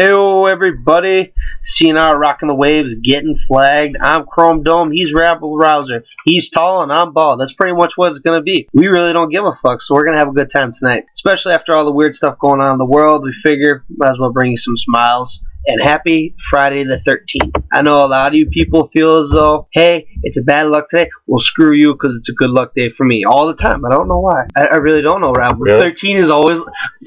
Hey, everybody. CNR rocking the waves, getting flagged. I'm Chrome Dome. He's Rabble Rouser. He's tall and I'm bald. That's pretty much what it's going to be. We really don't give a fuck, so we're going to have a good time tonight. Especially after all the weird stuff going on in the world. We figure might as well bring you some smiles and happy Friday the 13th. I know a lot of you people feel as though, hey, it's a bad luck day. Well, screw you because it's a good luck day for me all the time. I don't know why. I, I really don't know, Rob. Really? 13 is always,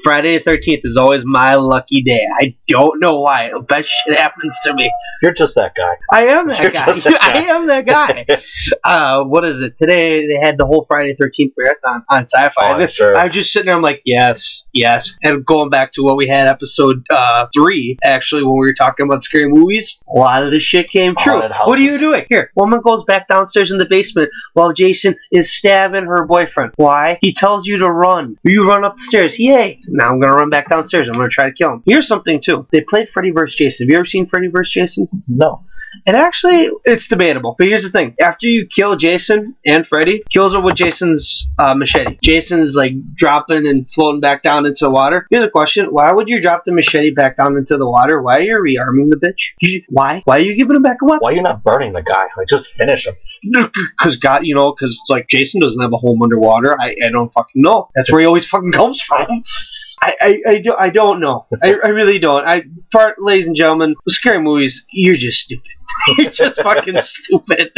Friday the 13th is always my lucky day. I don't know why. Best shit happens to me. You're just that guy. I am that guy. that I am that guy. uh, what is it? Today they had the whole Friday the 13th marathon on sci-fi. Oh, I'm sure. I was just sitting there. I'm like, yes, yes. And going back to what we had episode uh, three, actually, when we were talking about scary movies, a lot of this shit came true. What are you doing here? Woman goes back downstairs in the basement while Jason is stabbing her boyfriend. Why? He tells you to run. You run up the stairs. Yay! Now I'm gonna run back downstairs. I'm gonna try to kill him. Here's something too. They played Freddy vs. Jason. Have you ever seen Freddy vs. Jason? No. And actually, it's debatable. But here's the thing: after you kill Jason and Freddy, kills her with Jason's uh, machete. is like dropping and floating back down into the water. Here's a question: Why would you drop the machete back down into the water? Why are you rearming the bitch? You, why? Why are you giving him back a weapon? Why are you not burning the guy? Like, just finish him. Because God, you know, because like Jason doesn't have a home underwater. I, I don't fucking know. That's where he always fucking comes from. I, I, I, do, I don't know. I, I really don't. I part, ladies and gentlemen, scary movies. You're just stupid. You're just fucking stupid.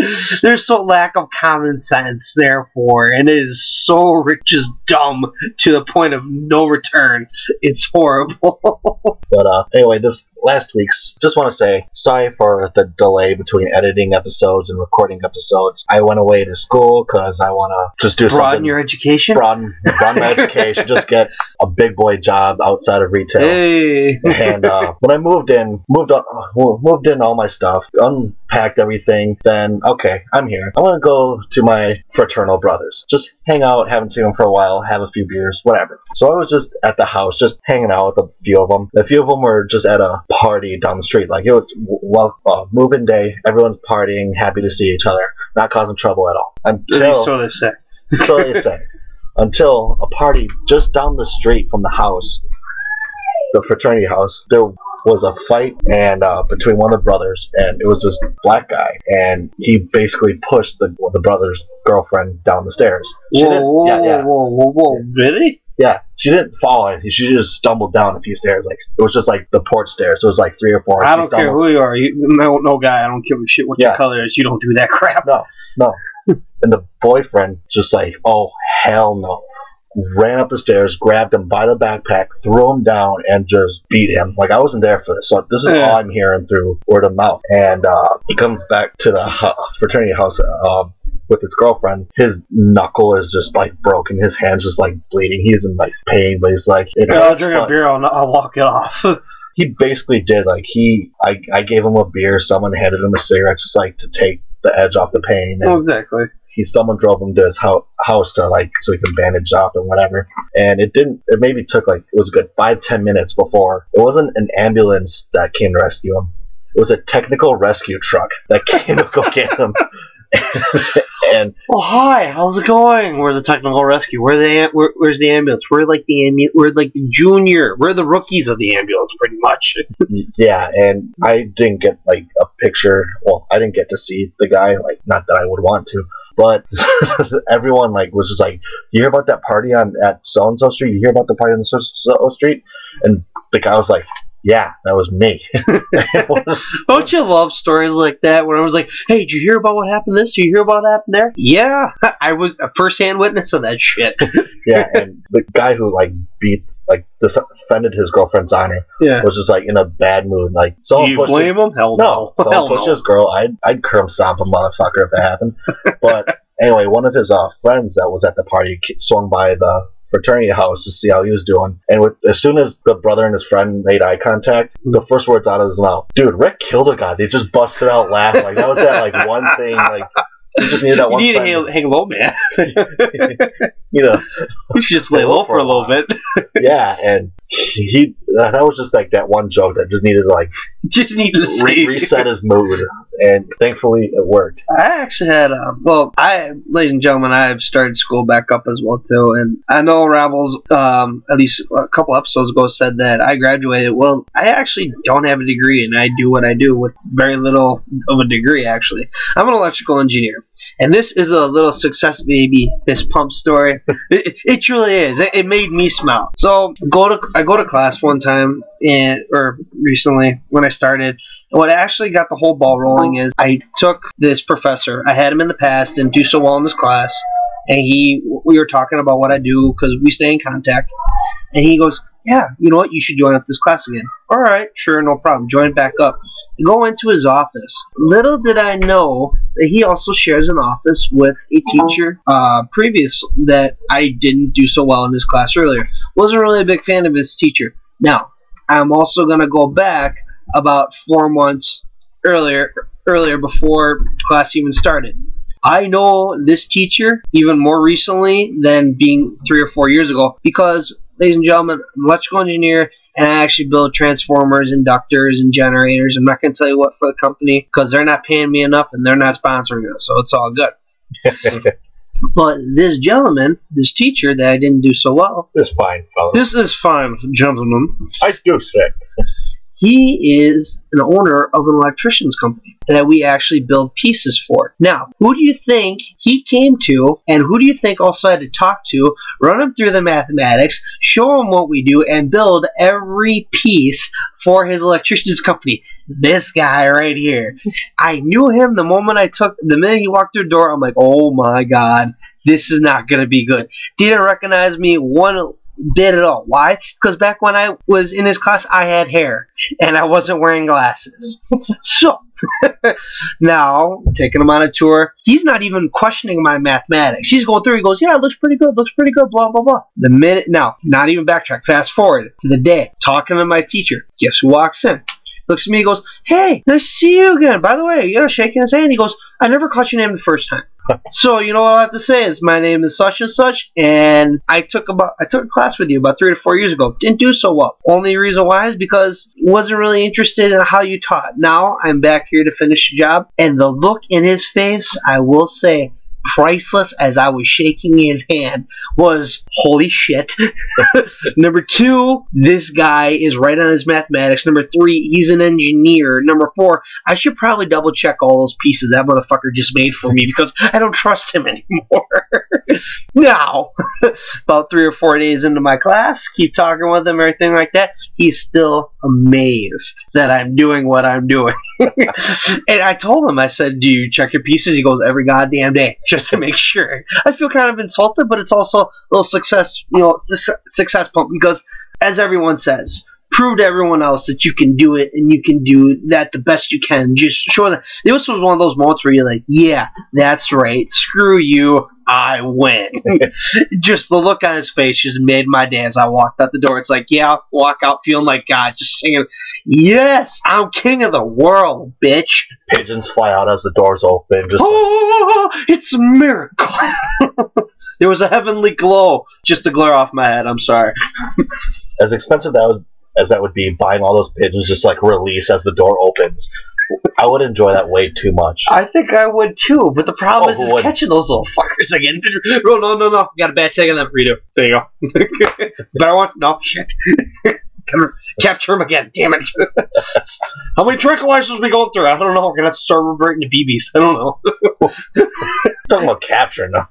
There's so lack of common sense, therefore, and it is so ri- just dumb to the point of no return. It's horrible. But uh, anyway, this last week's. Just want to say sorry for the delay between editing episodes and recording episodes. I went away to school because I want to just do Broaden something. your education. broaden, broaden my education. Just get a big boy job outside of retail. Hey. and uh, when I moved in, moved up, moved in all my stuff, unpacked everything. Then okay, I'm here. I want to go to my fraternal brothers. Just hang out. Haven't seen them for a while. Have a few beers, whatever. So I was just at the house, just hanging out with a few of them. A few of them were just at a party down the street. Like it was well, uh, moving day. Everyone's partying, happy to see each other, not causing trouble at all. Until So they say. so they say. Until a party just down the street from the house, the fraternity house, there was a fight and uh, between one of the brothers, and it was this black guy, and he basically pushed the the brother's girlfriend down the stairs. She Whoa, didn't, whoa, yeah, yeah, whoa, whoa, whoa, really? yeah. She didn't fall. She just stumbled down a few stairs. Like it was just like the porch stairs. It was like three or four. I don't care who you are. You, no, no guy. I don't give a shit what your color is. You don't do that crap. No, no. and the boyfriend just like, oh hell no. Ran up the stairs, grabbed him by the backpack, threw him down, and just beat him. Like I wasn't there for this, so this is Yeah. all I'm hearing through word of mouth. And uh, he comes back to the hu- fraternity house uh, with his girlfriend. His knuckle is just like broken. His hand's just like bleeding. He's in like pain, but he's like, Yeah, I'll drink a beer. I'll, I'll walk it off. he basically did like he I, I gave him a beer someone handed him a cigarette just like to take the edge off the pain and oh, exactly. He someone drove him to his house, house to like so he can bandage up and whatever and it didn't it maybe took like it was a good five ten minutes before it wasn't an ambulance that came to rescue him it was a technical rescue truck that came to go get him and Oh, hi. How's it going? We're the technical rescue. We're the where, where's the ambulance? We're like the ambu- We're like the junior. We're the rookies of the ambulance, pretty much. yeah and i didn't get like a picture well i didn't get to see the guy like not that i would want to but everyone like was just like you hear about that party on at so and so street you hear about the party on so and so street and the guy was like yeah that was me Don't you love stories like that? Where I was like, "Hey, did you hear about what happened? This? Did you hear about what happened there?" Yeah, I was a first-hand witness of that shit. yeah and the guy who like beat like offended his girlfriend's honor Yeah. was just like in a bad mood like someone you pushed his- blame him? Hell No, no. someone Hell pushed no. his girl. I'd I'd curb stomp a motherfucker if that happened. But anyway, one of his uh, friends that was at the party swung by the fraternity house to see how he was doing, and with as soon as the brother and his friend made eye contact, the first words out of his mouth, "Dude, Rick killed a guy." They just busted out laughing. Like that was that like one thing. Like you just needed that one. You need to hang, hang low, man. you know, you should just lay low for a little bit. yeah, and he that that was just like that one joke that just needed to like just need to re- reset his mood. And thankfully it worked. I actually had, uh, well, I, ladies and gentlemen, I have started school back up as well too, and I know Ravels, um, at least a couple episodes ago, said that I graduated. Well, I actually don't have a degree, and I do what I do with very little of a degree. Actually, I'm an electrical engineer, and this is a little success baby fist pump story. it, it truly is. It, it made me smile. So go to I go to class one time, and or recently when I started. What actually got the whole ball rolling is I took this professor. I had him in the past, didn't do so well in this class, and he we were talking about what I do because we stay in contact. And he goes, "Yeah, you know what? You should join up this class again." All right, sure, no problem. Join back up. I go into his office. Little did I know that he also shares an office with a teacher uh, previous that I didn't do so well in his class earlier. Wasn't really a big fan of his teacher. Now, I'm also gonna go back about four months earlier earlier before class even started. I know this teacher even more recently than being three or four years ago because, ladies and gentlemen, I'm an electrical engineer and I actually build transformers, inductors, and generators. I'm not going to tell you what for the company because they're not paying me enough and they're not sponsoring us, so it's all good. But this gentleman, this teacher that I didn't do so well, It's fine, fella. this is fine, gentlemen. I do sick. He is an owner of an electrician's company that we actually build pieces for. Now, who do you think he came to, and who do you think also had to talk to, run him through the mathematics, show him what we do, and build every piece for his electrician's company? This guy right here. I knew him the moment I took, the minute he walked through the door, I'm like, oh my god, this is not going to be good. Didn't recognize me one bit at all. Why? Because back when I was in his class, I had hair and I wasn't wearing glasses. so now taking him on a tour, he's not even questioning my mathematics. He's going through. He goes, "Yeah, it looks pretty good. Looks pretty good." Blah blah blah. The minute now, not even backtrack. Fast forward to the day talking to my teacher. Guess who walks in? Looks at me. He goes, "Hey, nice to see you again." By the way, you know, shaking his hand. He goes, "I never caught your name the first time." So you know what I have to say is my name is such and such, and I took about I took a class with you about three to four years ago. Didn't do so well. Only reason why is because wasn't really interested in how you taught. Now I'm back here to finish the job, and the look in his face, I will say, priceless as I was shaking his hand was holy shit. Number two, this guy is right on his mathematics. Number three, he's an engineer. Number four, I should probably double check all those pieces that motherfucker just made for me because I don't trust him anymore. now, about three or four days into my class, keep talking with him, everything like that, he's still amazed that I'm doing what I'm doing. and I told him, I said, Do you check your pieces? He goes, Every goddamn day, just to make sure. I feel kind of insulted, but it's also a little success, you know, su- success pump because, as everyone says, prove to everyone else that you can do it and you can do that the best you can. Just show them. This was one of those moments where you're like, yeah, that's right. Screw you. I win. just the look on his face just made my day as I walked out the door. It's like, yeah, I'll walk out feeling like God, just singing, yes, I'm king of the world, bitch. Pigeons fly out as the doors open. Just Oh, it's a miracle. there was a heavenly glow just to glare off my head. I'm sorry. as expensive that was as that would be, buying all those pigeons just like release as the door opens. I would enjoy that way too much. I think I would too, but the problem Oh, is, is catching those little fuckers again. No, no, no, no. Got a bad take on that burrito. There you go. Better one? No, shit. Capture him again. Damn it. How many tranquilizers we going through? I don't know. We're gonna have to start reverting to BBs. I don't know. talking about capture now.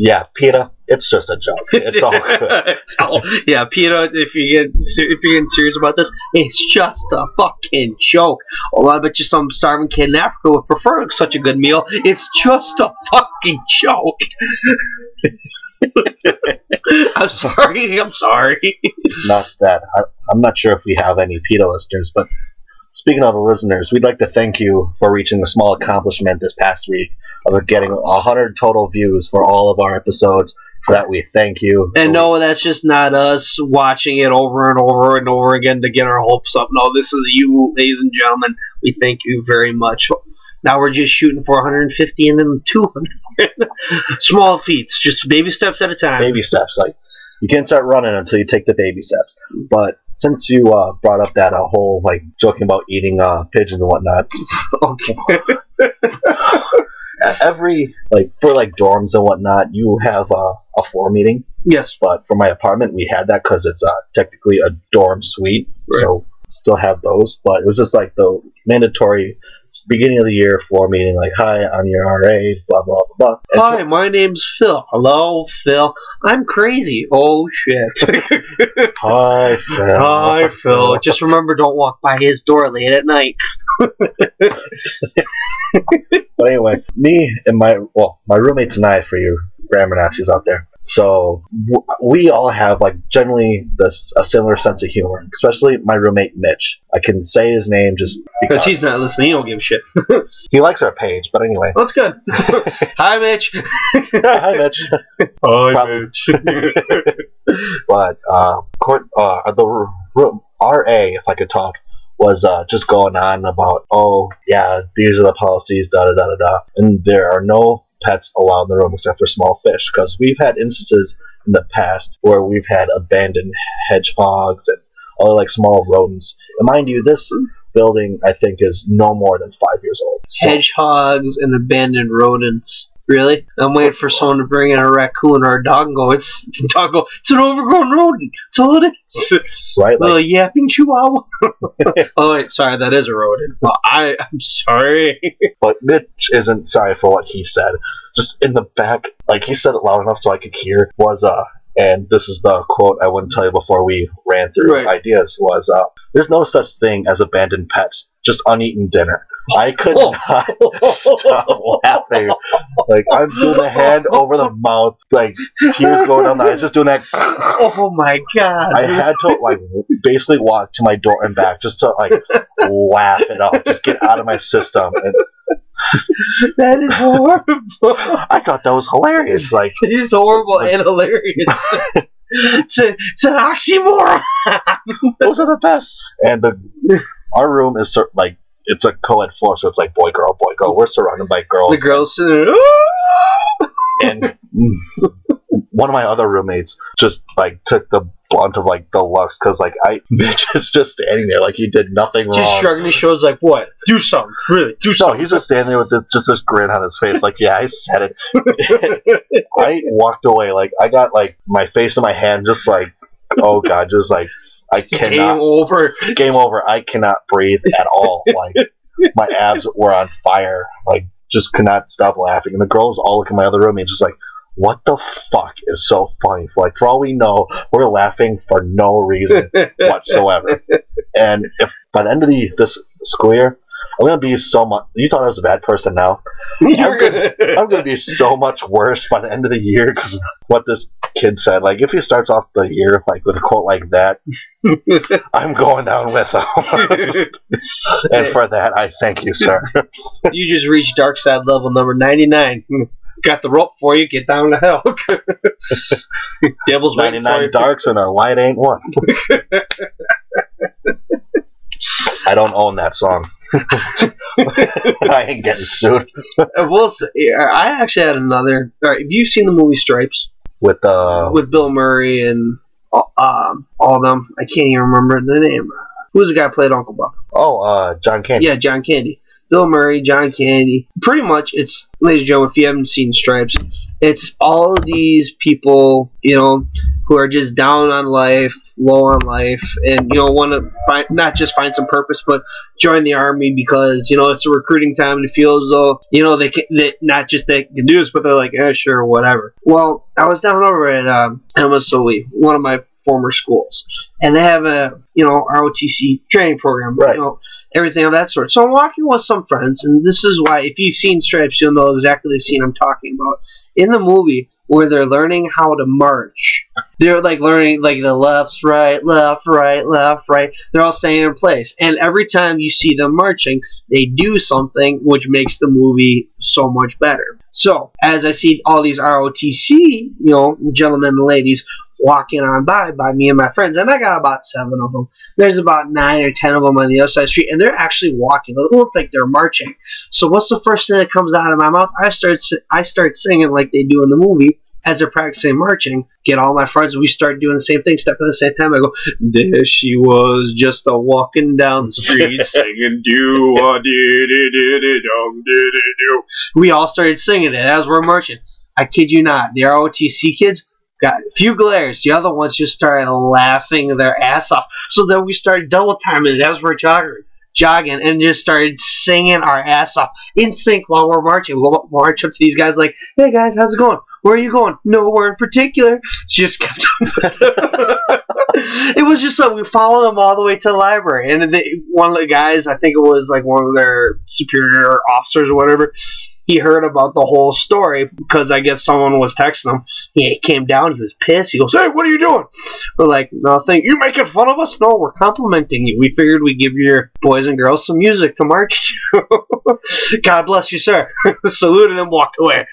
Yeah, Peter, it's just a joke. It's all good. Oh, yeah, Peter. If you get if you're getting serious about this, it's just a fucking joke. Well, I bet you some starving kid in Africa would prefer such a good meal. It's just a fucking joke. I'm sorry. I'm sorry. Not that. I, I'm not sure if we have any Peter listeners, but speaking of the listeners, we'd like to thank you for reaching the small accomplishment this past week of getting 100 total views for all of our episodes. For that, we thank you. And no, that's just not us watching it over and over and over again to get our hopes up. No, this is you, ladies and gentlemen. We thank you very much. Now we're just shooting for 150 and then 200. Small feats, just baby steps at a time. baby steps. Like you can't start running until you take the baby steps. But since you uh, brought up that uh, whole like joking about eating uh, pigeons and whatnot, Okay. Every like for like dorms and whatnot, you have uh, a floor meeting. yes. But for my apartment, we had that because it's uh, technically a dorm suite, Right. so still have those. But it was just like the mandatory beginning of the year floor meeting, like hi, I'm your RA, blah blah blah. blah. And Hi, my name's Phil. Hello, Phil. I'm crazy. Oh shit. Hi, Phil. Hi, Phil. Just remember, don't walk by his door late at night. But anyway, me and my well, my roommates and I, for you grammar Nazis out there. So w- we all have like generally this a similar sense of humor, especially my roommate Mitch. I can say his name just Because because he's not listening. He don't give a shit. he likes our page. But anyway, That's good. Hi, Mitch. hi Mitch. Hi, Probably. Mitch. but uh, court, uh, the r- room RA, if I could talk, was uh, just going on about, oh yeah, these are the policies, da da da da da, and there are no pets allowed in the room except for small fish, because we've had instances in the past where we've had abandoned hedgehogs and other like small rodents. And mind you, this building I think is no more than five years old. So- Hedgehogs and abandoned rodents. Really? I'm waiting for someone to bring in a raccoon or a dog and go, it's, dog go, it's an overgrown rodent. That's all it is. right? Like, Little yapping chihuahua. oh, wait, sorry, that is a rodent. Well, I, I'm sorry. But Mitch isn't sorry for what he said. Just in the back, like he said it loud enough so I could hear, was uh and this is the quote I wouldn't tell you before we ran through Right. ideas was uh there's no such thing as abandoned pets, just uneaten dinner. I could Oh. not stop laughing. Like I'm doing the hand over the mouth, like tears going down the eyes, just doing that Oh my god. I had to like basically walk to my door and back just to like laugh it off, just get out of my system. And that is horrible. I thought that was hilarious. Like It is horrible and hilarious. it's, a, it's an oxymoron. those are the best. And the our room is cer- like it's a co-ed floor, so it's like boy girl boy girl. We're surrounded by girls, The girls sitting and one of my other roommates just like took the blunt of like the lux because like I Mitch is just standing there like he did nothing just wrong. Just shrugging his shoulders like, what? Do something. Really, do No, something. he's just standing there with this, just this grin on his face, like, yeah, I said it. I walked away, like, I got like my face in my hand, just like, oh god, just like, I Game cannot, over. game over. I cannot breathe at all. Like, my abs were on fire. Like, just could not stop laughing. And the girls all look in my other room and just like, what the fuck is so funny? Like, for all we know, we're laughing for no reason whatsoever. and if by the end of the this school year, I'm gonna be so much. You thought I was a bad person now. You're gonna. I'm gonna be so much worse by the end of the year because what this kid said. Like, if he starts off the year like with a quote like that, I'm going down with him. and for that, I thank you, sir. you just reached dark side level number 99. Got the rope for you. Get down to hell. Devil's waiting for 99 you. darks and a light ain't one. I don't own that song. I ain't getting sued I will say, I actually had another. All right, have you seen the movie Stripes with uh with Bill Murray and um, all of them? I can't even remember the name. Who's the guy who played Uncle Buck? oh uh John Candy. Yeah, John Candy. Bill Murray, John Candy. Pretty much, it's, ladies and gentlemen, if you haven't seen Stripes, it's all of these people, you know, who are just down on life, low on life, and, you know, want to find, not just find some purpose, but join the army because, you know, it's a recruiting time and it feels though, you know, they can, they, not just they can do this, but they're like, eh, sure, whatever. Well, I was down over at um, MSOE, one of my former schools, and they have a, you know, ROTC training program, Right. you know, everything of that sort. So I'm walking with some friends, and this is why, if you've seen Stripes, you'll know exactly the scene I'm talking about. In the movie, where they're learning how to march, they're like learning like the left, right, left, right, left, right. They're all staying in place, and every time you see them marching, they do something which makes the movie so much better. So as I see all these ROTC, you know, gentlemen and ladies walking on by by me and my friends, and I got about seven of them. There's about nine or ten of them on the other side of the street, and they're actually walking. It looks like they're marching. So what's the first thing that comes out of my mouth? I start I start singing like they do in the movie. as they're practicing marching, get all my friends, we start doing the same thing, step at the same time. I go, there she was, just a walking down the street singing, do a dee dee dee dee dum dee dee do. We all started singing it as we're marching. I kid you not, the ROTC kids got a few glares. The other ones just started laughing their ass off. So then we started double timing it as we're jogging, jogging, and just started singing our ass off in sync while we're marching. We'll march up to these guys like, "Hey guys, how's it going? Where are you going? Nowhere in particular." Just kept. it was just like we followed them all the way to the library, and they, one of the guys, I think it was like one of their superior officers or whatever he heard about the whole story because I guess someone was texting him. He came down, he was pissed. He goes, Hey, what are you doing? We're like, Nothing. You making fun of us? No, we're complimenting you. We figured we'd give your boys and girls some music to march to. God bless you, sir. Saluted and walked away.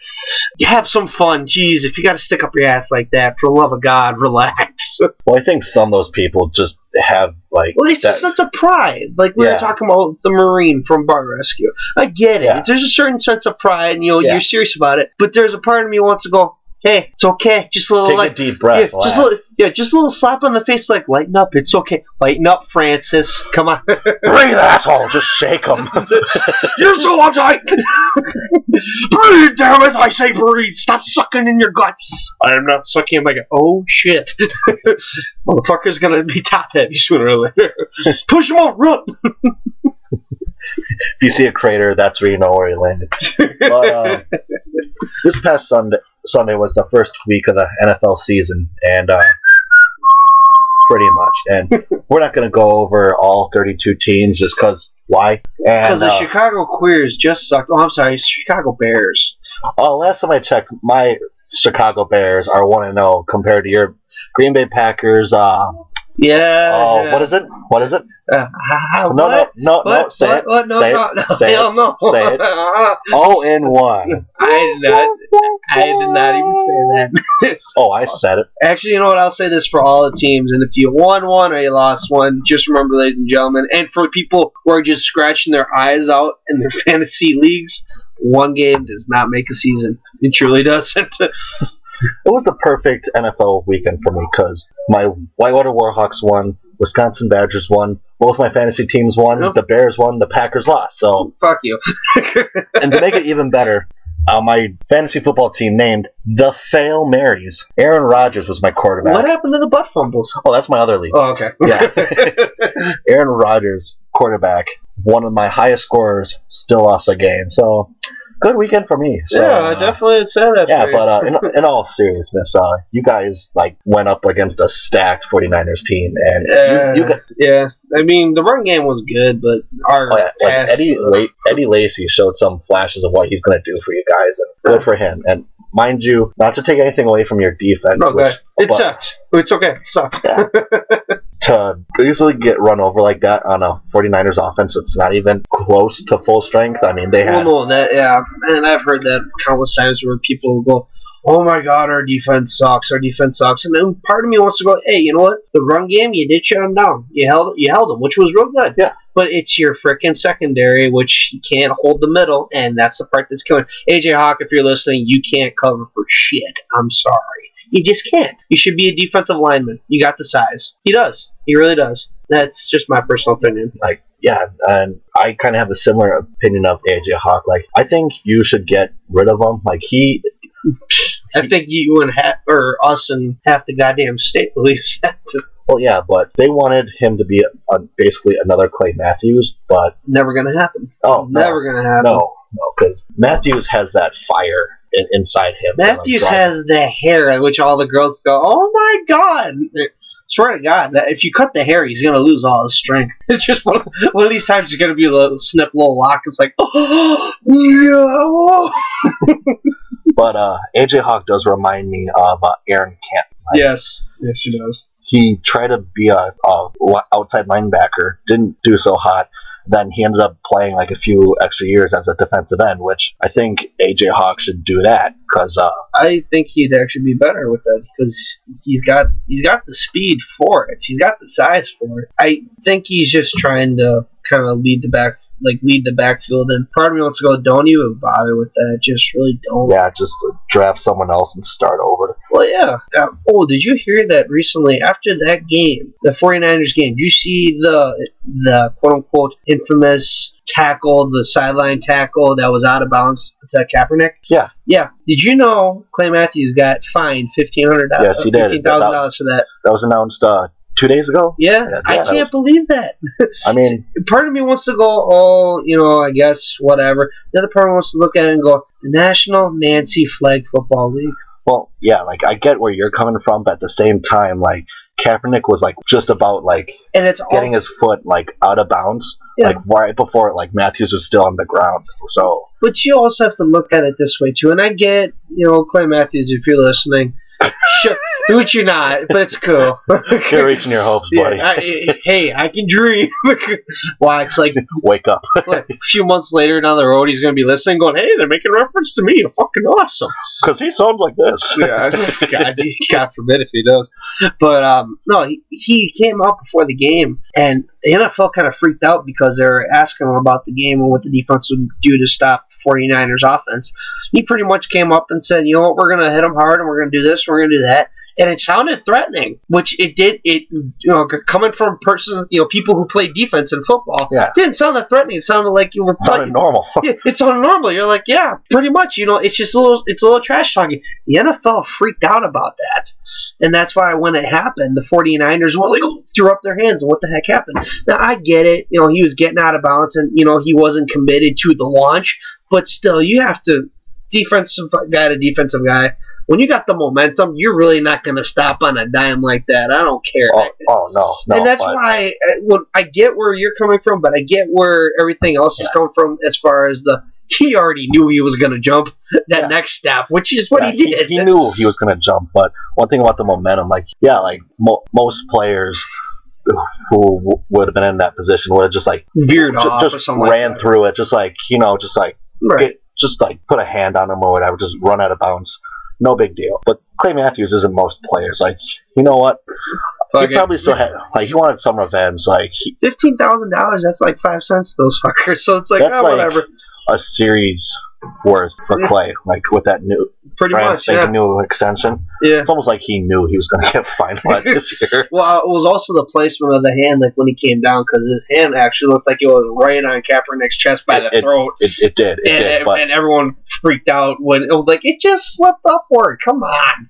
You have some fun. Jeez, if you got to stick up your ass like that, for the love of God, relax. Well, I think some of those people just have like Well, it's that- just such a pride. Like we were Yeah. talking about the Marine from Bar Rescue. I get it. Yeah. There's a certain sense of pride, and you know, Yeah. you're serious about it. But there's a part of me wants to go, "Hey, it's okay. Just a little take like, a deep breath. yeah, just a little, yeah, just a little slap on the face, like lighten up. It's okay. Lighten up, Francis. Come on. Breathe, asshole! Just shake them. You're so uptight. breathe, damn it! I say breathe. Stop sucking in your gut. I am not sucking in my gut. Oh shit! Motherfucker's gonna be top heavy sooner or later. Push him off, run. if you see a crater, that's where you know where he landed. But uh, this past Sunday, Sunday was the first week of the NFL season, and uh, pretty much. And we're not going to go over all 32 teams just because why? Because the uh, Chicago Queers just sucked. Oh, I'm sorry, Chicago Bears. oh, last time I checked, my Chicago Bears are one and zero compared to your Green Bay Packers. Uh, Yeah. oh, what is it? What is it? Uh, how, No, no, no, no. What? Say what? it. No, Say no, it. no. Say it. No. Say it. All in one. I did not. I did not even say that. Oh, I said it. Actually, you know what? I'll say this for all the teams, and if you won one or you lost one, just remember, ladies and gentlemen, and for people who are just scratching their eyes out in their fantasy leagues, one game does not make a season. It truly doesn't. It was the perfect NFL weekend for me because my Whitewater Warhawks won, Wisconsin Badgers won, both my fantasy teams won, Yep. the Bears won, the Packers lost. So, Fuck you. and to make it even better, uh, my fantasy football team named the Fail Marys. Aaron Rodgers was my quarterback. what happened to the butt fumbles? Oh, that's my other league. Oh, okay. Yeah. Aaron Rodgers, quarterback, one of my highest scorers, still lost a game. So, good weekend for me. So, yeah, I uh, definitely would say that. Yeah, for you. but uh, in, in all seriousness, uh, you guys like went up against a stacked 49ers team, and Yeah, you, you got, yeah. I mean, the run game was good, but our oh, yeah, like Eddie La- Eddie Lacy showed some flashes of what he's going to do for you guys, and good for him. And mind you, not to take anything away from your defense, Okay, which, oh, it but sucks. It's okay. It sucks. Yeah. to easily get run over like that on a 49ers offense, it's not even close to full strength. I mean, they well, had no, that yeah, and I've heard that countless times where people will go, "Oh my God, our defense sucks. Our defense sucks," and then part of me wants to go, "Hey, you know what? The run game, you did shut them down. You held, you held them, which was real good. Yeah. But it's your frickin' secondary, which you can't hold the middle, and that's the part that's killing. AJ Hawk, if you're listening, you can't cover for shit. I'm sorry. You just can't. You should be a defensive lineman. You got the size. He does. He really does. That's just my personal opinion. like yeah, and I kind of have a similar opinion of AJ Hawk. Like, I think you should get rid of him. Like, he I think you and ha- or us and half the goddamn state believes that. Well, yeah, but they wanted him to be a, basically another Clay Matthews, but Never gonna happen. oh no, Never gonna happen. no, no, because Matthews has that fire in, inside him. Matthews has the hair at which all the girls go, "Oh my god!" Swear to God, that if you cut the hair, he's gonna lose all his strength. It's just one of, one of these times he's gonna be a little snip, little lock. It's like, oh yeah. But uh, AJ Hawk does remind me of uh, Aaron Kampman. Yes, yes, he does. He tried to be a, a outside linebacker, didn't do so hot. Then he ended up playing like a few extra years as a defensive end, which I think AJ Hawk should do that because uh, I think he'd actually be better with that because he's got he's got the speed for it. He's got the size for it. I think he's just trying to kind of lead the back like lead the backfield. And part of me wants to go, don't even bother with that. Just really don't. Yeah, just draft someone else and start over. Well, yeah. Uh, oh, did you hear that recently? After that game, the 49ers game, you see the the quote unquote infamous tackle, the sideline tackle that was out of bounds to Kaepernick? Yeah. Yeah. Did you know Clay Matthews got fined fifteen hundred dollars? Yes, he did. Fifteen thousand dollars for that. That was announced uh, two days ago. Yeah, Yeah, I can't believe that. I mean, part of me wants to go, oh, you know, I guess whatever. The other part wants to look at it and go, the National Nancy Flag Football League. well, yeah, like I get where you're coming from, but at the same time, like Kaepernick was like just about like And it's all, getting his foot like out of bounds, Yeah. like right before like Matthews was still on the ground. So but you also have to look at it this way too. And I get, you know, Clay Matthews, if you're listening, sure, which you're not, but it's cool. you're reaching your hopes, Yeah, buddy. I, hey, I can dream. Watch, like Wake up. a few months later down the road, he's gonna be listening, going, "Hey, they're making reference to me. You're fucking awesome." Because he sounds like this. yeah, God, God forbid if he does. But um, no, he, he came out before the game, and the NFL kind of freaked out because they were asking him about the game and what the defense would do to stop the 49ers offense. He pretty much came up and said, you know what, we're going to hit them hard, and we're going to do this, and we're going to do that. And it sounded threatening, which it did. It you know, coming from person, you know, people who play defense in football, Yeah. didn't sound that threatening. It sounded like you were playing, normal. yeah, it's on normal. You're like, yeah, pretty much. You know, it's just a little, it's a little trash talking. The NFL freaked out about that, and that's why when it happened, the 49ers were like, threw up their hands. And what the heck happened? Now I get it. You know, he was getting out of bounds, and you know he wasn't committed to the launch. But still, you have to defensive guy to defensive guy. When you got the momentum, you're really not going to stop on a dime like that. I don't care. Oh, oh no, no. and that's but- why uh, I, when I get where you're coming from, but I get where everything else is coming from as far as the he already knew he was going to jump that Yeah. next step, which is what Yeah, he did. He, knew he was going to jump, but one thing about the momentum, like yeah, like mo- most players who would have been in that position would have just like veered ju- off or just something. ran like through it, just like you know, just like. Right. get, just like put a hand on him or whatever, I would just run out of bounds. No big deal. But Clay Matthews isn't most players. Like you know what? Fuck he probably still had like he wanted some revenge. Like Fifteen thousand dollars. That's like five cents to those fuckers. So it's like, That's ah, like- whatever. a series worth for mm. Clay, like with that new Pretty brand much. Yeah. new extension. Yeah. It's almost like he knew he was going to get by this year. Well, it was also the placement of the hand, like when he came down, because his hand actually looked like it was right on Kaepernick's chest by It- the throat. It, it did, it and, did. and everyone freaked out when it was like it just slipped upward. Come on!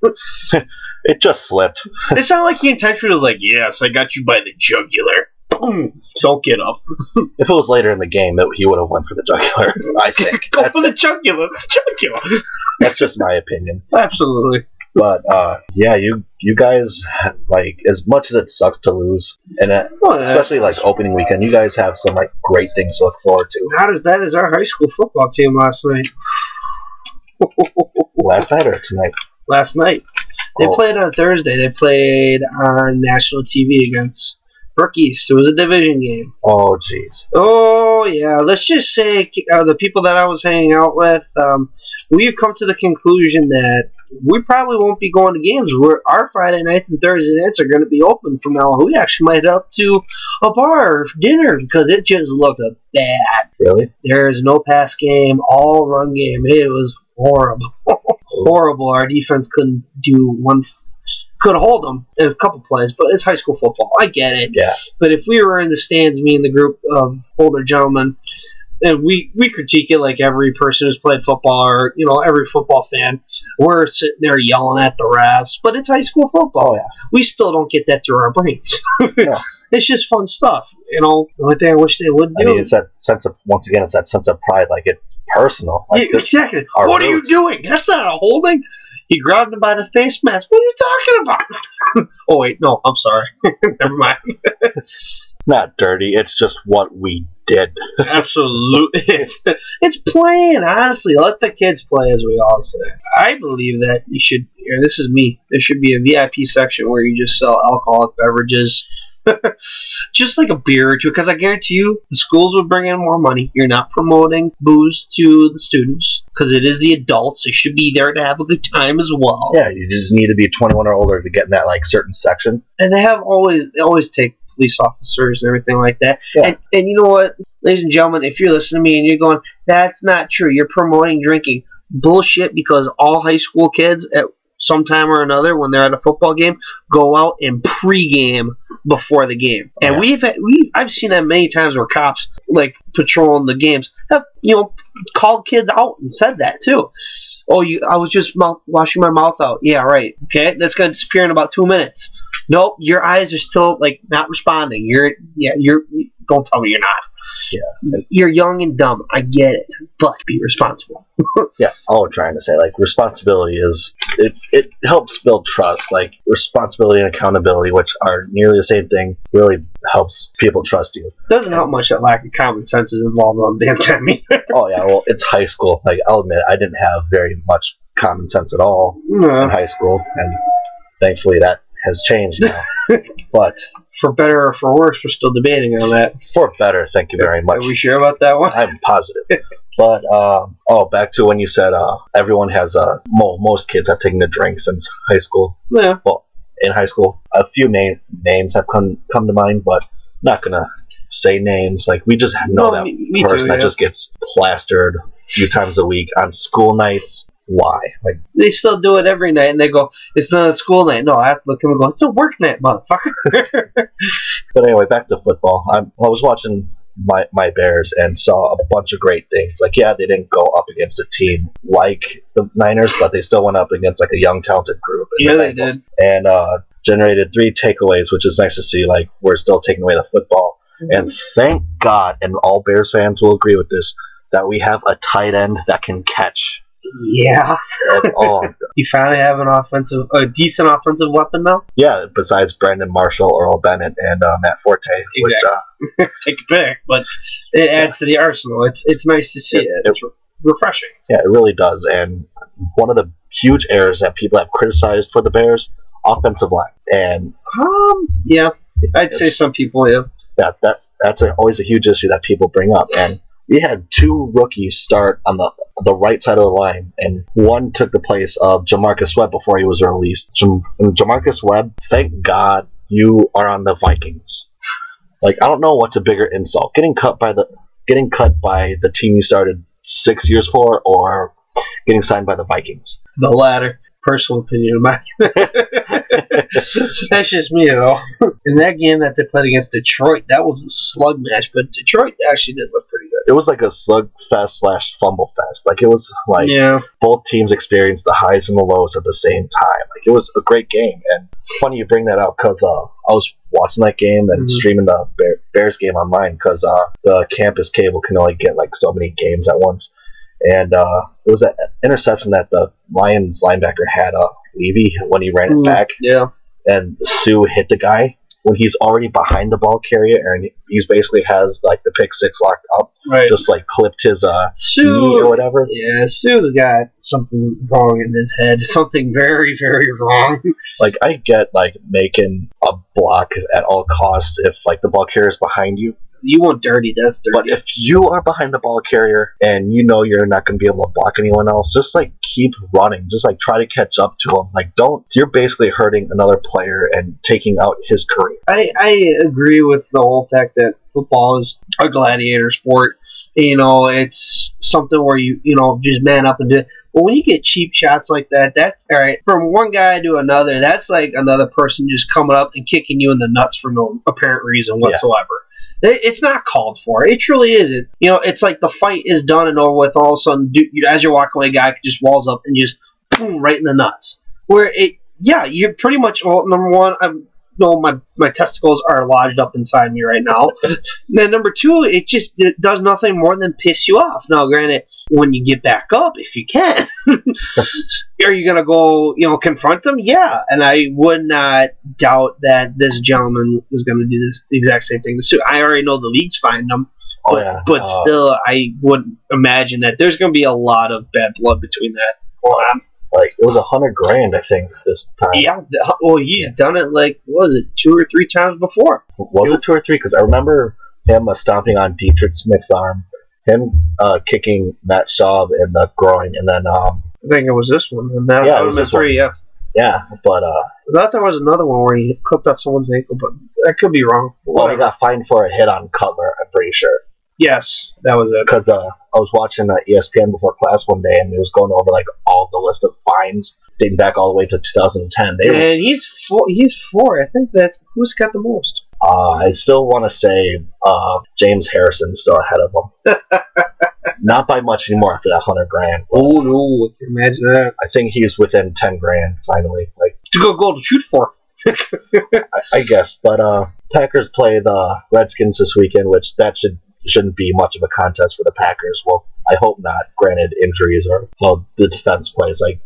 it just slipped. it sounded like he intentionally was like, "Yes, I got you by the jugular." Boom! Don't get up. If it was later in the game, that he would have went for the jugular. I think Go for the jugular. Jugular. that's just my opinion. Absolutely. But uh, yeah, you you guys like as much as it sucks to lose, and uh, Well, especially like opening weekend, you guys have some like great things to look forward to. not as bad as our high school football team last night. Last night or tonight? last night. They Oh. played on Thursday. They played on national TV against Brook East. It was a division game. Oh jeez. Oh yeah, let's just say uh, the people that I was hanging out with, um, we've come to the conclusion that we probably won't be going to games. We're, our Friday nights and Thursday nights are going to be open from now on. We actually might head up to a bar or dinner because it just looked bad. Really? There is no pass game, all run game. It was horrible, horrible. Our defense couldn't do one. Could hold them in a couple plays, but it's high school football. I get it. Yeah. But if we were in the stands, me and the group of older gentlemen, and we we critique it like every person who's played football or you know every football fan, we're sitting there yelling at the refs. But it's high school football. Oh, yeah. We still don't get that through our brains. No. It's just fun stuff. You know, the only thing I wish they would do. I mean, it's that sense of once again, it's that sense of pride. Like it's personal. Like Yeah, exactly. What are you doing? That's not a holding. He grabbed him by the face mask. What are you talking about? oh wait, no, I'm sorry. Never mind. not dirty. It's just what we did. Absolutely, it's, it's playing. Honestly, let the kids play, as we all say. I believe that you should. This is me. There should be a VIP section where you just sell alcoholic beverages. just like a beer or two, because I guarantee you, the schools would bring in more money. You're not promoting booze to the students because it is the adults. They should be there to have a good time as well. Yeah, you just need to be 21 or older to get in that like certain section. and they have always they always take police officers and everything like that. Yeah. And and you know what, ladies and gentlemen, if you're listening to me and you're going, that's not true. You're promoting drinking. Bullshit. Because all high school kids at some time or another, when they're at a football game, go out and pregame before the game. And Yeah. we've had, we I've seen that many times where cops like patrolling the games have you know called kids out and said that too. Oh, you! I was just mouth, washing my mouth out. Yeah, right. Okay, that's gonna disappear in about two minutes. Nope, your eyes are still like not responding. You're yeah, you're. Don't tell me you're not. Yeah. You're young and dumb. I get it, but be responsible. Yeah, all we're trying to say, like responsibility is it it helps build trust. Like responsibility and accountability, which are nearly the same thing, really helps people trust you. Doesn't help much that lack of common sense is involved on the damn time either. Oh yeah, well it's high school. Like I'll admit I didn't have very much common sense at all in high school and thankfully that has changed now. but for better or for worse, we're still debating on that. for better, thank you very much. Are we sure about that one? I'm positive. But um, oh, back to when you said uh, everyone has uh, mo- most kids have taken a drink since high school. Yeah. Well, In high school, a few name- names have come come to mind, but not gonna say names. Like we just know No, that me- me too, person that just gets plastered a few times a week on school nights. Why? Like They still do it every night, and they go, "It's not a school night." No, I have to look at them and go, "It's a work night, motherfucker." But anyway, back to football. I, I was watching my, my Bears and saw a bunch of great things. Like, yeah, they didn't go up against a team like the Niners, but they still went up against like a young, talented group. in the Yeah, they did. And uh, generated three takeaways, which is nice to see. Like, we're still taking away the football. And thank God, and all Bears fans will agree with this, that we have a tight end that can catch. Yeah, oh, you finally have an offensive, a decent offensive weapon now. yeah, besides Brandon Marshall, Earl Bennett, and uh, Matt Forte, which uh, Take a pick, but it adds to the arsenal. It's it's nice to see It- it. It's re- refreshing. Yeah, it really does. And one of the huge errors that people have criticized for the Bears, offensive line, and Um, yeah, I'd say some people have. that that that's a, always a huge issue that people bring up. And we had two rookies start on the the right side of the line, and one took the place of J'Marcus Webb before he was released. Jam, J'Marcus Webb, thank God you are on the Vikings. Like I don't know what's a bigger insult: getting cut by the getting cut by the team you started six years for, or getting signed by the Vikings. The latter. Personal opinion of mine. That's just me, though. In that game that they played against Detroit, that was a slug match, but Detroit actually did look pretty. It was like a slugfest slash fumble fest. Like it was like yeah, both teams experienced the highs and the lows at the same time. Like it was a great game, and funny you bring that up because uh, I was watching that game and Mhm. streaming the Bear, Bears game online because uh, the campus cable can only get like so many games at once. And uh, it was an interception that the Lions linebacker had uh, Levy when he ran it Mm. back, yeah. and Suh hit the guy when he's already behind the ball carrier, and he's basically has like the pick six locked up, Right. just like clipped his uh, knee or whatever. Yeah, Suh's got something wrong in his head. Something very, very wrong. Like I get like making a block at all costs if like the ball carrier is behind you, You want dirty, that's dirty. but if you are behind the ball carrier and you know you're not going to be able to block anyone else, just like keep running, just like try to catch up to him. Like don't you're basically hurting another player and taking out his career. I, I agree with the whole fact that football is a gladiator sport. You know, it's something where you, you know, just man up and do it. But when you get cheap shots like that, that's all right. From one guy to another, that's like another person just coming up and kicking you in the nuts for no apparent reason whatsoever. It- It's not called for. It truly isn't. You know, it's like the fight is done and over with. All of a sudden, dude, you, as you're walking away, a guy just walls up and just boom right in the nuts. Where it, yeah, you're pretty much. Well, number one, I'm no, my my testicles are lodged up inside me right now. then number two, it just it does nothing more than piss you off. Now, granted, when you get back up, if you can, are you gonna go, you know, confront them? Yeah, and I would not doubt that this gentleman is gonna do this the exact same thing. So I already know the league's finding them, Oh but, yeah, but Uh, still, I would imagine that there's gonna be a lot of bad blood between that. Well, I'm, like it was a hundred grand I think this time. yeah, well, he's done it like what was it, two or three times before. Was it two or three? Because I remember him uh, stomping on Dietrich Smith's arm, him uh, kicking Matt Schaub in the groin, and then um, I think it was this one. And that, Yeah, that it was this one. Yeah. Yeah, but uh, I thought there was another one where he clipped out someone's ankle, but I could be wrong. well, he got fined for a hit on Cutler. I'm pretty sure yes, that was it. because uh, I was watching uh, ESPN before class one day, and it was going over like all the list of fines dating back all the way to 2010. They, And he's four. He's four. I think that who's got the most? uh, I still want to say uh, James Harrison is still ahead of him. Not by much anymore after that hundred grand. Oh no! Imagine that. I think he's within ten grand finally. Like To go goal to shoot for. I, I guess, but uh, Packers play the Redskins this weekend, which that should shouldn't be much of a contest for the Packers. Well, I hope not. Granted, injuries or well, the defense plays like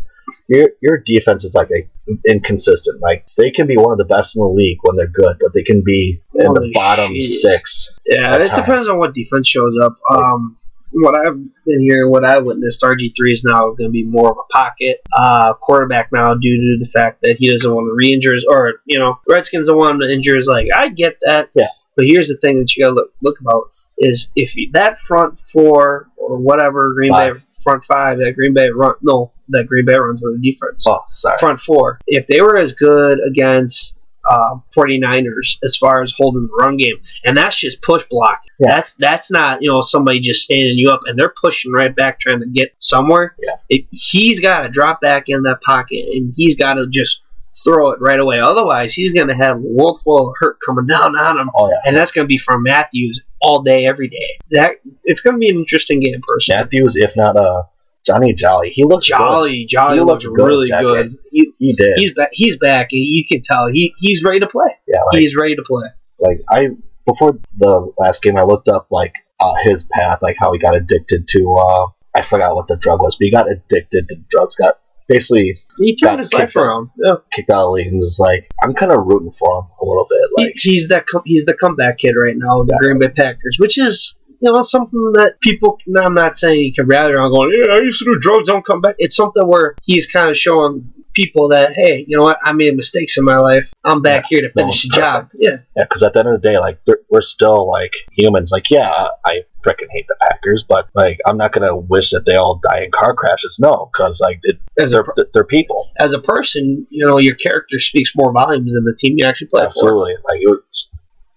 your your defense is like a, inconsistent. Like they can be one of the best in the league when they're good, but they can be in the bottom shit. six. Yeah, it times. depends on what defense shows up. Um, what I've been hearing, what I witnessed, RG three is now going to be more of a pocket uh, quarterback now due to the fact that he doesn't want to re-injure his, or you know, Redskins don't want to injure his leg. I get that. Yeah. But here's the thing that you got to look, look about is if you, that front four or whatever Green Five. Bay front five that Green Bay run no that Green Bay runs on the defense Oh, sorry. front four. If they were as good against uh, 49ers as far as holding the run game, and that's just push block. Yeah. That's that's not you know somebody just standing you up and they're pushing right back trying to get somewhere. Yeah. It, he's got to drop back in that pocket and he's got to just throw it right away. Otherwise, he's going to have a world full of hurt coming down on him. Oh yeah. And that's going to be from Matthews all day, every day. That it's going to be an interesting game, personally. Matthews, if not uh Johnny Jolly, he looks good. Jolly, Jolly He looks looked good really good. He, He did. he's back. He's back, and you can tell he he's ready to play. yeah, like, he's ready to play. like I before the last game, I looked up like uh, his path, like how he got addicted to. Uh, I forgot what the drug was, but he got addicted to drugs. Got basically He turned his life around. Yeah. kicked out of the league and was like, I'm kind of rooting for him a little bit. Like, He, he's that com- he's the comeback kid right now, the Yeah. Green Bay Packers, which is you know something that people. no, I'm not saying you can rally around going, yeah, I used to do drugs, don't come back. It's something where he's kind of showing people that hey, you know what, I made mistakes in my life. I'm back here to no finish the job. Yeah, yeah, because at the end of the day, like we're still like humans. Like, yeah, I freaking hate the Packers, but like I'm not gonna wish that they all die in car crashes. No, because like it, as they're they're people. as a person, you know your character speaks more volumes than the team you actually play for. Absolutely. Like was,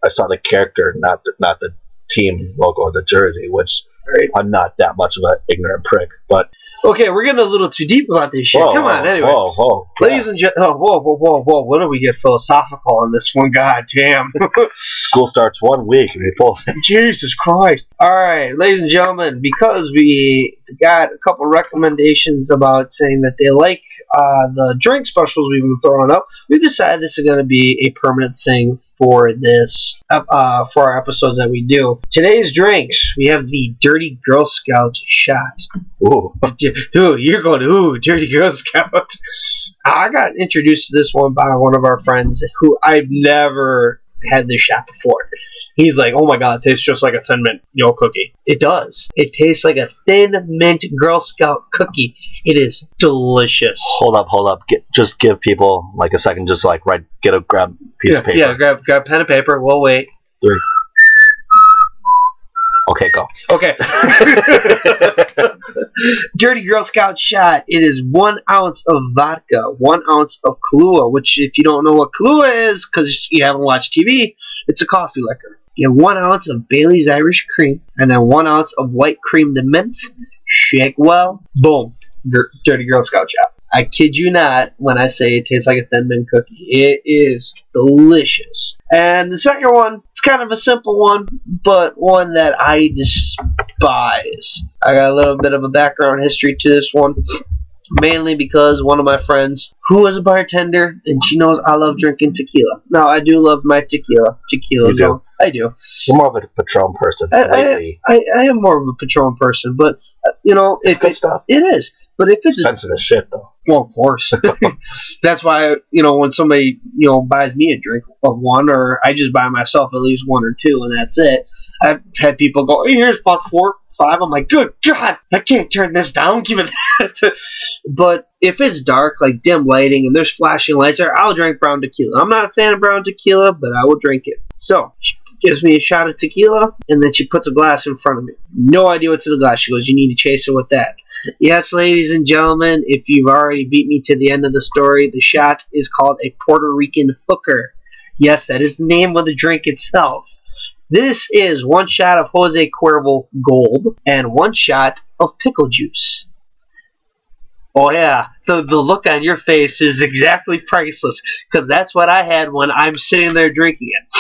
I saw the character, not the, not the team logo or the jersey, which Right. I'm not that much of an ignorant prick. But Okay, we're getting a little too deep about this shit. whoa, Come on, anyway. whoa, whoa, Ladies and gentlemen, oh, whoa, whoa, whoa, whoa! What do we get philosophical on this one? God damn! School starts one week and we. Jesus Christ! All right, ladies and gentlemen, because we got a couple recommendations about saying that they like uh, the drink specials we've been throwing up, we decided this is going to be a permanent thing for this uh, for our episodes that we do. Today's drinks, we have the Dirty Girl Scout shot. Ooh, Ooh, you're going, ooh, Dirty Girl Scout. I got introduced to this one by one of our friends who I've never had this shot before. He's like, oh my god, it tastes just like a Thin Mint Yo cookie. It does. It tastes like a Thin Mint Girl Scout cookie. It is delicious. hold up, hold up. Get, just give people like a second, just like write, get a grab piece yeah, of paper. yeah, grab, grab pen and paper. We'll wait. Three. Okay, go. Okay. Dirty Girl Scout shot. It is one ounce of vodka, one ounce of Kahlua, which, if you don't know what Kahlua is, because you haven't watched TV, it's a coffee liquor. You have one ounce of Bailey's Irish cream, and then one ounce of white crème de menthe. Shake well. Boom. Dirty Girl Scout shot. I kid you not when I say it tastes like a Thin Mint cookie. It is delicious. And the second one, it's kind of a simple one, but one that I despise. I got a little bit of a background history to this one. Mainly because one of my friends, who is a bartender, and she knows I love drinking tequila. Now, I do love my tequila. Tequila. You do? I do. You're more of a Patron person I, I, lately. I, I am more of a Patron person, but, uh, you know, It's if good it, stuff. it is. But if it's Expensive as shit though. Well, of course. That's why you know when somebody you know buys me a drink of one, or I just buy myself at least one or two, and that's it. I've had people go, hey, "Here's about four, five. I'm like, "Good God, I can't turn this down." Give it that. but if it's dark, like dim lighting, and there's flashing lights there, I'll drink brown tequila. I'm not a fan of brown tequila, but I will drink it. So she gives me a shot of tequila, and then she puts a glass in front of me. No idea what's in the glass. She goes, "You need to chase it with that." Yes, ladies and gentlemen, if you've already beat me to the end of the story, the shot is called a Puerto Rican hooker. Yes, that is the name of the drink itself. This is one shot of Jose Cuervo Gold and one shot of pickle juice. Oh yeah, the the look on your face is exactly priceless because that's what I had when I'm sitting there drinking it.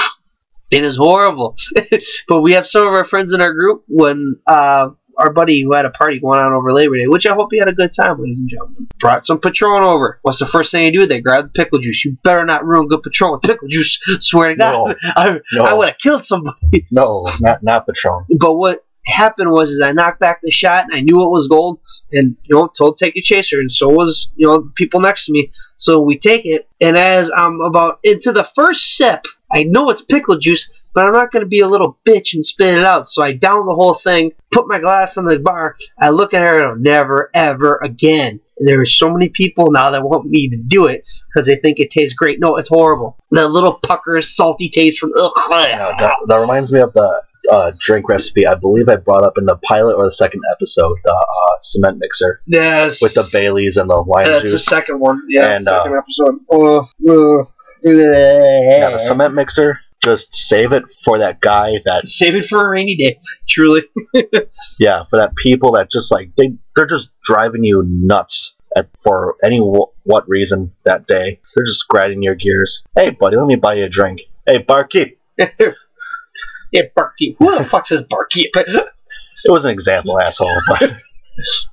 It is horrible, but we have some of our friends in our group when uh, our buddy who had a party going on over Labor Day, which I hope he had a good time, ladies and gentlemen. Brought some Patron over. What's the first thing you do? They grab the pickle juice. You better not ruin good Patron with pickle juice. Swear to God, No. I, No. I would have killed somebody. No, not not Patron. But what happened was, is I knocked back the shot, and I knew it was gold, and you know, told to take a chaser, and so was you know people next to me. So we take it, and as I'm about into the first sip, I know it's pickle juice, but I'm not going to be a little bitch and spit it out. So I down the whole thing, put my glass on the bar. I look at her, and I'm never ever again. And there are so many people now that want me to do it because they think it tastes great. No, it's horrible. That little pucker, salty taste from ugh. Yeah, that, that reminds me of the uh, drink recipe. I believe I brought up in the pilot or the second episode. The uh, cement mixer Yes. with the Baileys and the lime That's the second one. Yeah, And, uh, second episode. Oh, uh, Yeah, the cement mixer. Just save it for that guy that Save it for a rainy day. Truly. yeah for that people that just like they they're just driving you nuts at, for any wh- what reason that day. They're just grinding your gears. Hey buddy, let me buy you a drink. Hey barkeep. yeah, barkeep. Who the fuck says barkeep? It was an example, asshole. But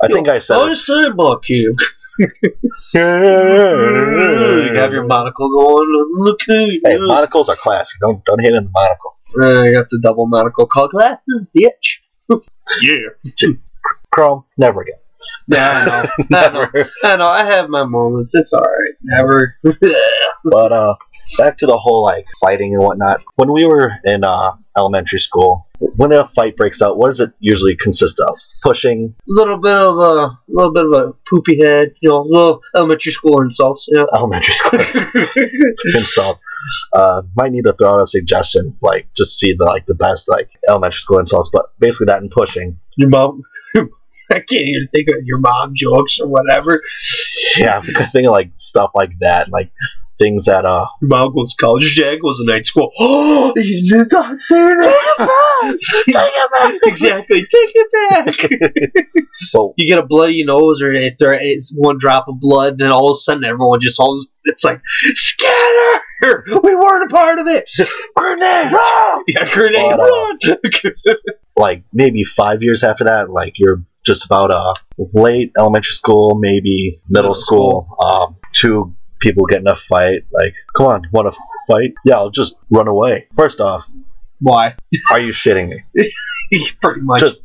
I think I said. Oh, just say barkeep. You have your monocle going. Look who Hey, monocles are classy. Don't don't hit in the monocle. Uh, you got the double monocle called glasses, bitch. yeah. Chrome, never again. Yeah, I know. I know. Never. I know. I have my moments. It's alright. Never. But uh, back to the whole like fighting and whatnot. When we were in uh, elementary school, when a fight breaks out, what does it usually consist of? Pushing, a little bit of a little bit of a poopy head, you know, little elementary school insults. Yeah. elementary school insults. Uh, might need to throw out a suggestion, like just see the like the best like elementary school insults, but basically that and pushing. your mom. I can't even think of your mom jokes or whatever. Yeah, because thinking like stuff like that, like things that uh mom goes to college. Dad goes to night school. Oh, you did not say that. Take it back. exactly. Take it back. well you get a bloody nose or it, or it's one drop of blood, and then all of a sudden everyone just all it's like scatter. We weren't a part of it. grenade. Yeah, grenade. But, uh, run. like maybe five years after that, like you're just about uh late elementary school, maybe middle, Middle school. Um, two people get in a fight. Like, come on, want to fight? Yeah, I'll just run away. First off, Why? are you shitting me? Pretty much. Just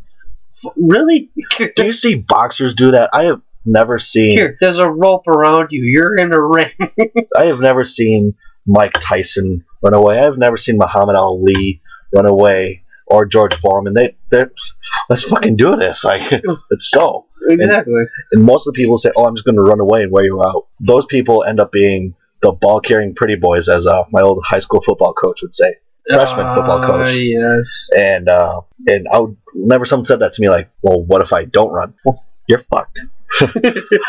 really? do you see boxers do that? I have never seen. Here, there's a rope around you. You're in a ring. I have never seen Mike Tyson run away. I've never seen Muhammad Ali run away or George Foreman. They they let's fucking do this. Like let's go. exactly. And most of the people say, "Oh, I'm just going to run away and wear you out." Those people end up being the ball carrying pretty boys, as uh, my old high school football coach would say. Freshman football coach. Uh, yes. And uh, and I would whenever someone said that to me, like, "Well, what if I don't run?" Well, you're fucked.